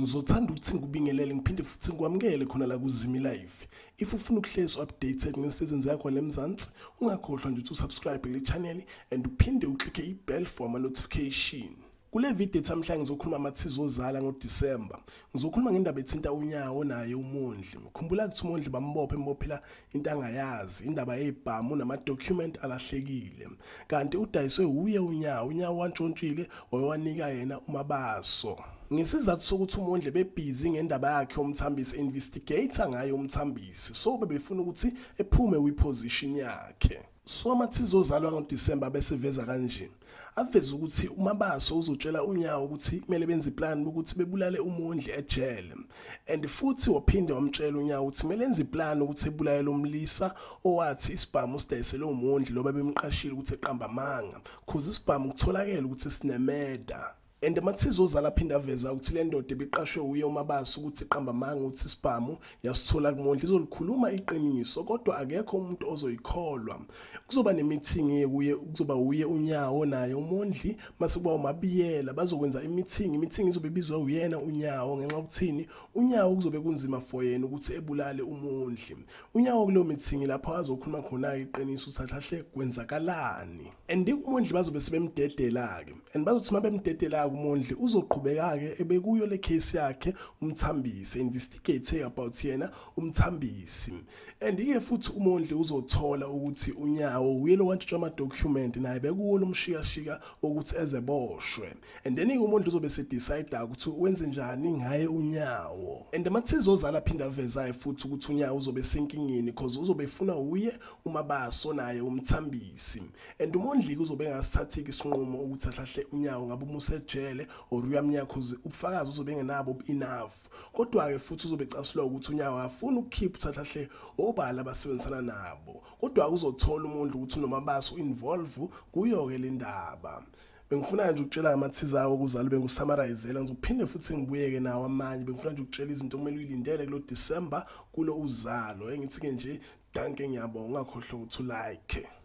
Ngizothanda ukuthi ngikubingelele ngiphinde futhi ngikwamukele khona la kuZimi Live. If ufuna ukuhlezi updated ngesizini zakho leMzansi, ungakhohlwa nje ukuthi usubscribe kule channel and uphinde uklikhe i-bell for ama notification. Kule video ethamhla ngizokhuluma amathizo ozala ngoDisemba. Ngizokhuluma ngendaba ethinta unyawo naye uMondli. Khumbula ukuthi uMondli bambophe embophela into angayazi, indaba yezibhamu namadocument alahlekile. Kanti udayiswe uye unyawo, unyawo wantshontshile wayewanika yena uMabaso. Ngesizathu sokuthi umondle bebhizi ngendaba yakhe umthambisi investigator ngayo umthambisi so bebefuna ukuthi ephume kwiposition yakhe. So amathizo ozalwa ngoDisemba bese veza kanje aveza ukuthi umabaso uzotshela unyawo ukuthi kumele benze iplan ukuthi bebulale umondli ejele. And futhi waphinde wamtshela unyawo ukuthi kumele enze iplan ukuthi ebulale lomlisa owathi isibhamu sidayisele umondli loba bemqashile ukuthi eqamba amanga cause isibhamu kutholakala ukuthi sinemeda and amathizo ozala aphinde aveza ukuthi le ndoda ebiqashwe uye umabaso ukuthi iqamba amanga ukuthi isibhamu yasithola kumondla. Izolikhuluma iqiniso kodwa akekho umuntu ozoyikholwa. Kuzoba nemeeting kuye kuzoba uye unyawo naye umondli mase kuba umabiyela bazokwenza imeeting. Imeeting izobe ibizwa uyena unyawo ngenxa ukuthini unyawo kuzobe kunzima for yena ukuthi ebulale umondli. Unyawo kuleyo meeting lapho azokhuluma khona iqiniso ukuthi ahlahle kwenzakalani. And umondli bazobe sebemdedela ke and bazothi mabemdedela umondli uzoqhubeka ke ebekuyo le case yakhe umthambisi investigate about yena umthambisi. And ke futhi umondli uzothola ukuthi unyawo uyelo wantshitsha ama document naye bekuwo lomshiyashika ukuthi ezeboshwe and then umondli uzobe se decide ukuthi wenze njani ngaye unyawo. And amathizo ozala phinda avezayo futhi ukuthi unyawo uzobe senkingeni because uzobe efuna uye umabaso naye umthambisi. And umondli uzobe engasithathiki isinqumo ukuthi ahlahle unyawo ngabe umusejele or uyamnyakhuze ubufakazi uzobe engenabo enough. Kodwa ke futhi uzobe ecasulwa ukuthi unyawo afuna ukukhipha uthathahle obala abasebenzisana nabo. Kodwa uzothola umuntu ukuthi noma baso involve kuyo ke le ndaba. Bengifuna nje ukutshela amathiza awo kuzalo bengusummarizeela ngizophinde futhi ngibuyeke nawo amanye. Bengifuna nje ukutshela izinto kumele uyilindele kulo December kulo uzalo. Engithi ke nje danke ngiyabonga. Ungakhohlwa ukuthi ulike